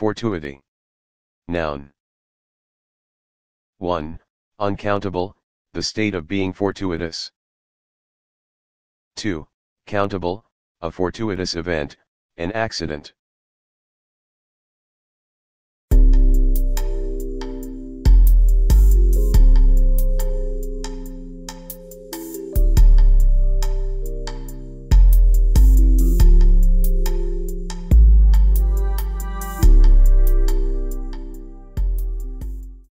Fortuity. Noun. 1. Uncountable, the state of being fortuitous. 2. Countable, a fortuitous event, an accident.